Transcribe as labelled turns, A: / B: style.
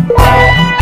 A: Bye.